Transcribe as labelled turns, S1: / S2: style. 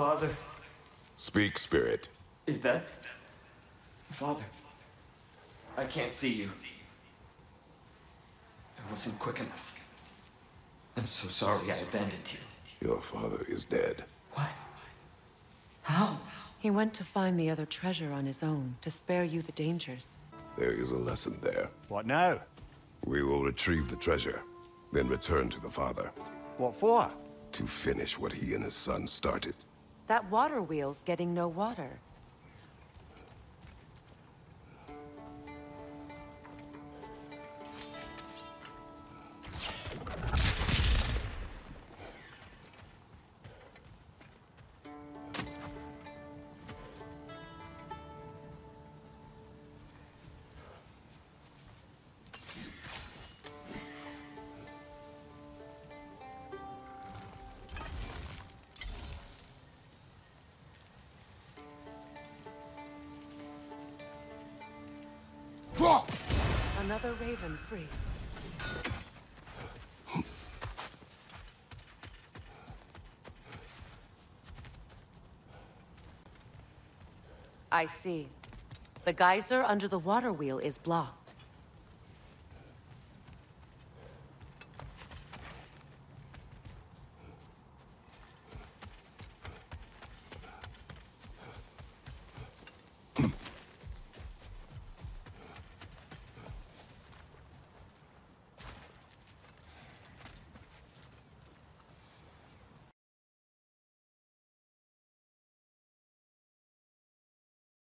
S1: Father,
S2: Speak, spirit.
S1: is that... Father, I can't see you. I wasn't quick enough. I'm so sorry I abandoned you.
S2: Your father is dead.
S1: What? How?
S3: He went to find the other treasure on his own, to spare you the dangers.
S2: There is a lesson there.
S4: What now?
S2: We will retrieve the treasure, then return to the father
S4: What for?
S2: to finish what he and his son started.
S3: That water wheel's getting no water. Another raven free. I see. The geyser under the water wheel is blocked.